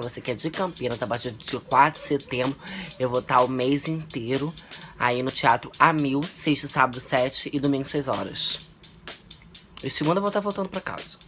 Você que é de Campinas, a partir do dia 4 de setembro, eu vou estar o mês inteiro aí no Teatro A Mil, sexta, sábado, 7 e domingo, 6 horas. E segunda eu vou estar voltando pra casa.